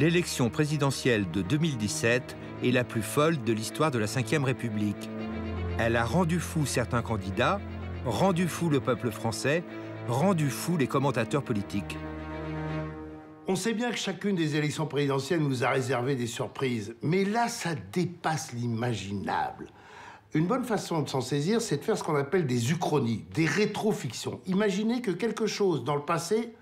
L'élection présidentielle de 2017 est la plus folle de l'histoire de la Ve République. Elle a rendu fou certains candidats, rendu fou le peuple français, rendu fou les commentateurs politiques. On sait bien que chacune des élections présidentielles nous a réservé des surprises, mais là, ça dépasse l'imaginable. Une bonne façon de s'en saisir, c'est de faire ce qu'on appelle des uchronies, des rétrofictions. Imaginez que quelque chose dans le passé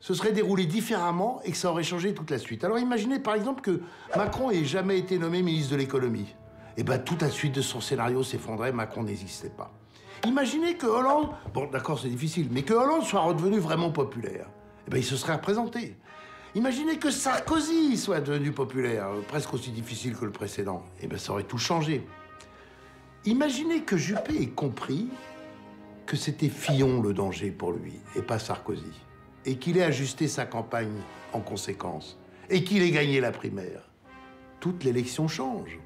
se serait déroulé différemment et que ça aurait changé toute la suite. Alors imaginez par exemple que Macron ait jamais été nommé ministre de l'économie. Eh bien toute la suite de son scénario s'effondrait, Macron n'existait pas. Imaginez que Hollande, bon d'accord c'est difficile, mais que Hollande soit redevenu vraiment populaire. Eh bien il se serait représenté. Imaginez que Sarkozy soit devenu populaire, presque aussi difficile que le précédent. Eh bien ça aurait tout changé. Imaginez que Juppé ait compris que c'était Fillon le danger pour lui et pas Sarkozy et qu'il ait ajusté sa campagne en conséquence, et qu'il ait gagné la primaire, toute l'élection change.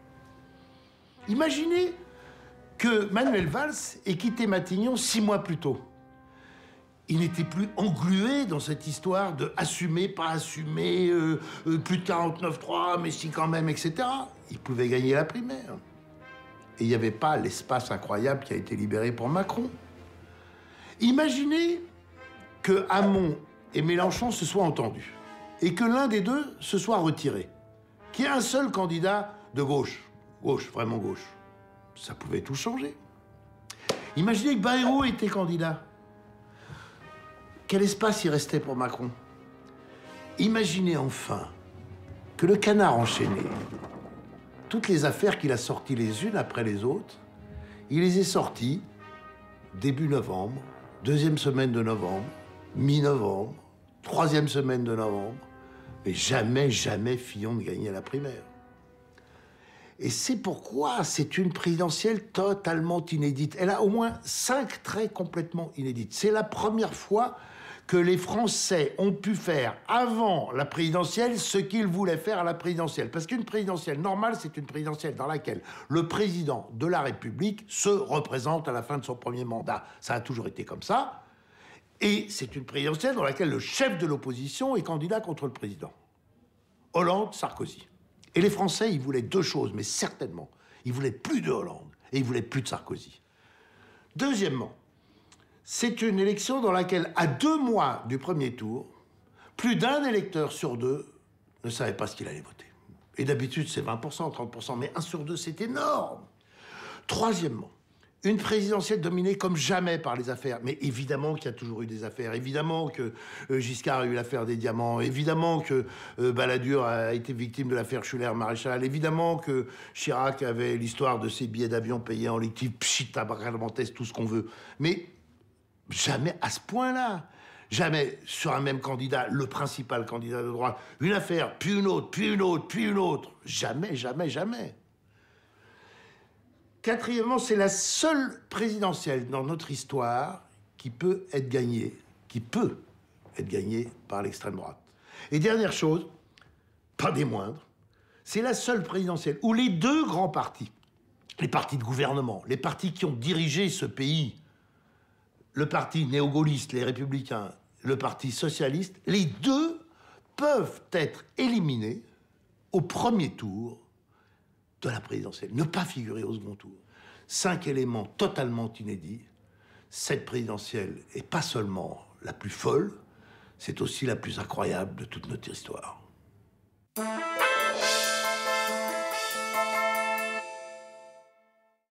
Imaginez que Manuel Valls ait quitté Matignon six mois plus tôt. Il n'était plus englué dans cette histoire de assumer, pas assumer, euh, euh, plus de 49-3, mais si quand même, etc. Il pouvait gagner la primaire. Et il n'y avait pas l'espace incroyable qui a été libéré pour Macron. Imaginez que Hamon et Mélenchon se soient entendus, et que l'un des deux se soit retiré, qu'il y ait un seul candidat de gauche, gauche, vraiment gauche, ça pouvait tout changer. Imaginez que Bayrou était candidat. Quel espace il restait pour Macron? Imaginez enfin que le canard enchaîné, toutes les affaires qu'il a sorties les unes après les autres, il les ait sorties début novembre, deuxième semaine de novembre, mi-novembre, troisième semaine de novembre, mais jamais, jamais Fillon ne gagnait la primaire. Et c'est pourquoi c'est une présidentielle totalement inédite. Elle a au moins cinq traits complètement inédits. C'est la première fois que les Français ont pu faire avant la présidentielle ce qu'ils voulaient faire à la présidentielle. Parce qu'une présidentielle normale, c'est une présidentielle dans laquelle le président de la République se représente à la fin de son premier mandat. Ça a toujours été comme ça. Et c'est une présidentielle dans laquelle le chef de l'opposition est candidat contre le président. Hollande, Sarkozy. Et les Français, ils voulaient deux choses, mais certainement. Ils voulaient plus de Hollande et ils voulaient plus de Sarkozy. Deuxièmement, c'est une élection dans laquelle, à deux mois du premier tour, plus d'un électeur sur deux ne savait pas ce qu'il allait voter. Et d'habitude, c'est 20%, 30%, mais un sur deux, c'est énorme. Troisièmement, une présidentielle dominée comme jamais par les affaires. Mais évidemment qu'il y a toujours eu des affaires. Évidemment que euh, Giscard a eu l'affaire des diamants. Évidemment que euh, Balladur a été victime de l'affaire Schuller-Maréchal. Évidemment que Chirac avait l'histoire de ses billets d'avion payés en liquide, pchit, tout ce qu'on veut. Mais jamais à ce point-là. Jamais sur un même candidat, le principal candidat de droite, une affaire, puis une autre, puis une autre, puis une autre. Jamais, jamais, jamais. Quatrièmement, c'est la seule présidentielle dans notre histoire qui peut être gagnée, qui peut être gagnée par l'extrême droite. Et dernière chose, pas des moindres, c'est la seule présidentielle où les deux grands partis, les partis de gouvernement, les partis qui ont dirigé ce pays, le parti néo-gaulliste, les républicains, le parti socialiste, les deux peuvent être éliminés au premier tour de la présidentielle, ne pas figurer au second tour. Cinq éléments totalement inédits. Cette présidentielle est pas seulement la plus folle, c'est aussi la plus incroyable de toute notre histoire.